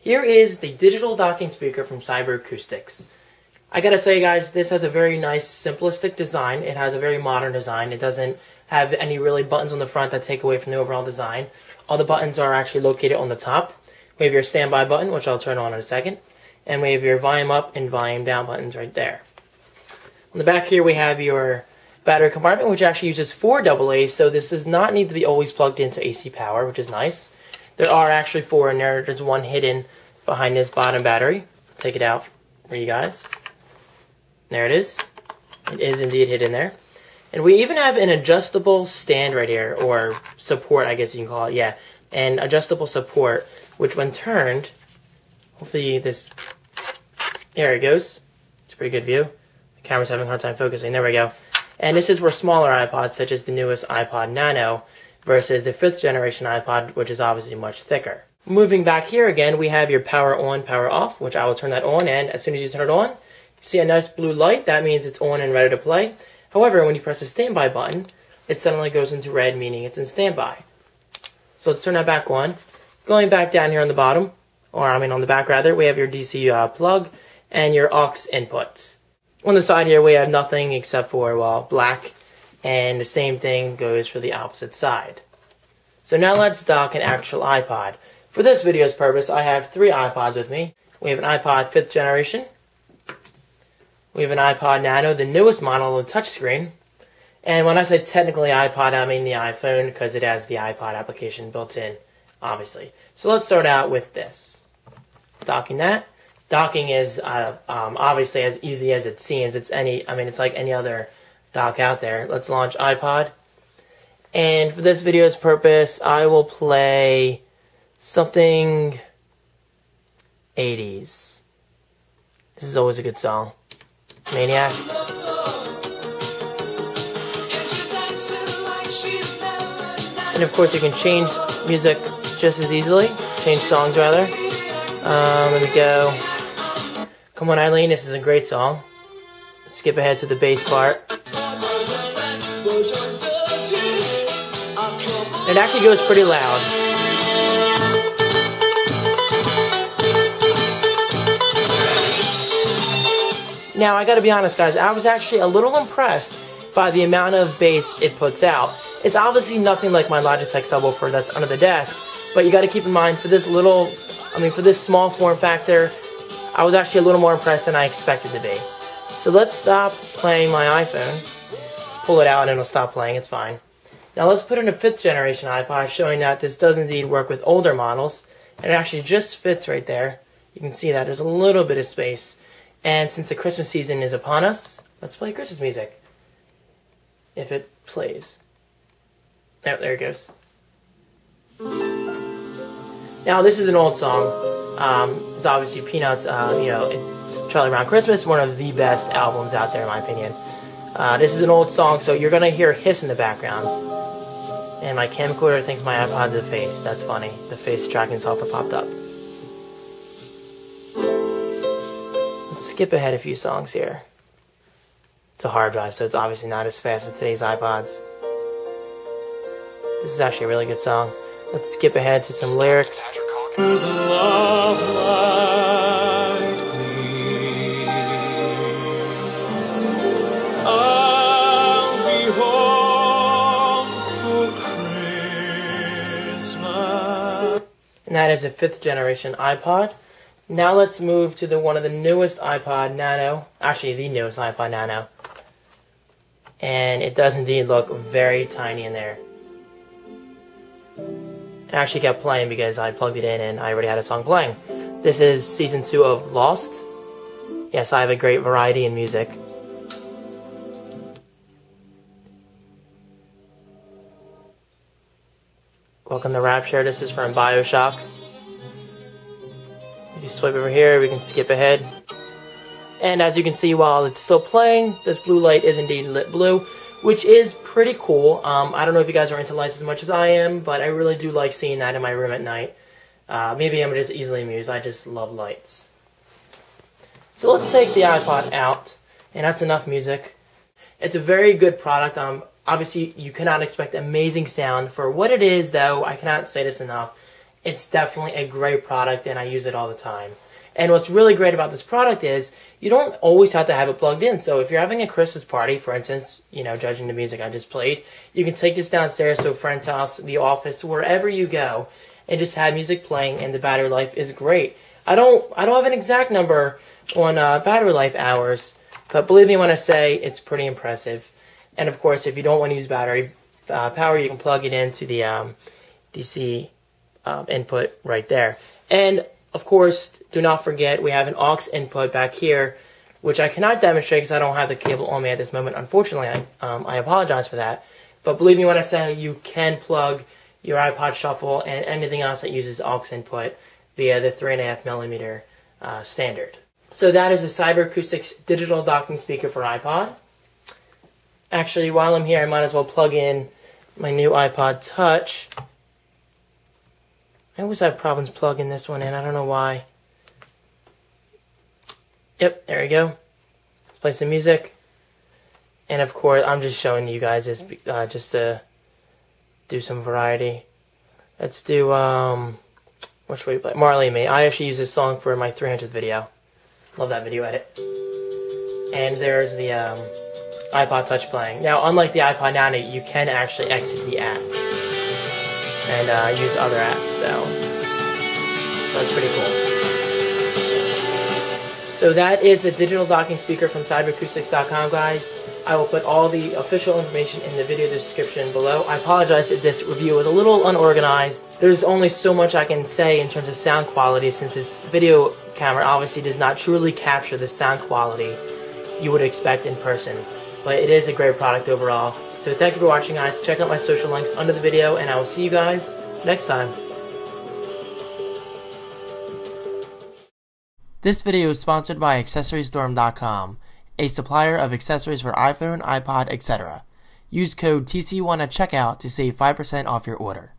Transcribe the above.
Here is the digital docking speaker from Cyber Acoustics. I gotta say, guys, this has a very nice, simplistic design. It has a very modern design. It doesn't have any really buttons on the front that take away from the overall design. All the buttons are actually located on the top. We have your standby button, which I'll turn on in a second, and we have your volume up and volume down buttons right there. On the back here, we have your battery compartment, which actually uses four AA, so this does not need to be always plugged into AC power, which is nice. There are actually four in there. There's one hidden behind this bottom battery. Take it out for you guys. There it is. It is indeed hidden there. And we even have an adjustable stand right here, or support, I guess you can call it. Yeah, an adjustable support, which when turned, hopefully this, there it goes. It's a pretty good view. The camera's having a hard time focusing. There we go. And this is for smaller iPods, such as the newest iPod Nano, versus the fifth generation iPod, which is obviously much thicker. Moving back here again, we have your power on, power off, which I will turn that on, and as soon as you turn it on, you see a nice blue light, that means it's on and ready to play. However, when you press the standby button, it suddenly goes into red, meaning it's in standby. So let's turn that back on. Going back down here on the bottom, or I mean on the back rather, we have your DC uh, plug and your aux inputs. On the side here, we have nothing except for, well, black, and the same thing goes for the opposite side. So now let's dock an actual iPod. For this video's purpose, I have three iPods with me. We have an iPod 5th generation, we have an iPod Nano, the newest model with touchscreen. And when I say technically iPod, I mean the iPhone because it has the iPod application built in, obviously. So let's start out with this. Docking that. Docking is uh, um, obviously as easy as it seems. It's any, I mean, it's like any other out there. Let's launch iPod. And for this video's purpose, I will play something 80s. This is always a good song. Maniac. And of course, you can change music just as easily. Change songs, rather. Um, let me go. Come on, Eileen, this is a great song. Skip ahead to the bass part. It actually goes pretty loud. Now, I gotta be honest, guys, I was actually a little impressed by the amount of bass it puts out. It's obviously nothing like my Logitech subwoofer that's under the desk, but you gotta keep in mind for this little, I mean, for this small form factor, I was actually a little more impressed than I expected to be. So let's stop playing my iPhone. Pull it out and it'll stop playing, it's fine. Now let's put in a 5th generation iPod showing that this does indeed work with older models. And it actually just fits right there. You can see that there's a little bit of space. And since the Christmas season is upon us, let's play Christmas music. If it plays. Oh, there it goes. Now, this is an old song. Um, it's obviously Peanuts, uh, you know, Charlie Brown Christmas, one of the best albums out there, in my opinion. Uh, this is an old song, so you're going to hear hiss in the background. And my camcorder thinks my iPod's a face. That's funny. The face tracking software popped up. Let's skip ahead a few songs here. It's a hard drive, so it's obviously not as fast as today's iPods. This is actually a really good song. Let's skip ahead to some lyrics. That is a fifth generation iPod. Now let's move to the one of the newest iPod Nano. Actually, the newest iPod Nano. And it does indeed look very tiny in there. It actually kept playing because I plugged it in and I already had a song playing. This is season two of Lost. Yes, I have a great variety in music. Welcome to Rapture. This is from Bioshock. If you swipe over here, we can skip ahead. And as you can see, while it's still playing, this blue light is indeed lit blue, which is pretty cool. Um, I don't know if you guys are into lights as much as I am, but I really do like seeing that in my room at night. Uh, maybe I'm just easily amused. I just love lights. So let's take the iPod out, and that's enough music. It's a very good product. Um, obviously, you cannot expect amazing sound for what it is, though. I cannot say this enough it's definitely a great product and I use it all the time. And what's really great about this product is you don't always have to have it plugged in. So if you're having a Christmas party, for instance, you know, judging the music I just played, you can take this downstairs to a friend's house, the office, wherever you go, and just have music playing. And the battery life is great. I don't, I don't have an exact number on uh, battery life hours, but believe me when I say it's pretty impressive. And of course, if you don't want to use battery uh, power, you can plug it into the um, DC um, input right there. And of course, do not forget we have an aux input back here, which I cannot demonstrate because I don't have the cable on me at this moment. Unfortunately, I, um, I apologize for that. But believe me when I say you can plug your iPod Shuffle and anything else that uses aux input via the 3.5 millimeter uh, standard. So that is a CyberAcoustics digital docking speaker for iPod. Actually, while I'm here, I might as well plug in my new iPod Touch. I always have problems plugging this one in. I don't know why. Yep, there we go. Let's play some music. And of course, I'm just showing you guys this uh, just to do some variety. Let's do, um, which way play? Marley and Me. I actually use this song for my 300th video. Love that video edit. And there's the um, iPod Touch playing. Now, unlike the iPod Nano, you can actually exit the app and uh, use other apps. So, so that's pretty cool. So that is a digital docking speaker from cyberacoustics.com, guys. I will put all the official information in the video description below. I apologize if this review was a little unorganized. There's only so much I can say in terms of sound quality since this video camera obviously does not truly capture the sound quality you would expect in person. But it is a great product overall. So thank you for watching guys. Check out my social links under the video and I will see you guys next time. This video is sponsored by AccessoryStorm.com, a supplier of accessories for iPhone, iPod, etc. Use code TC1 at checkout to save 5% off your order.